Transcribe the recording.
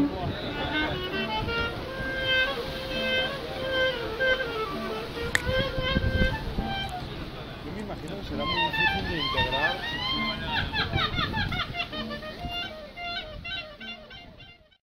Yo me imagino que será muy difícil de integrar.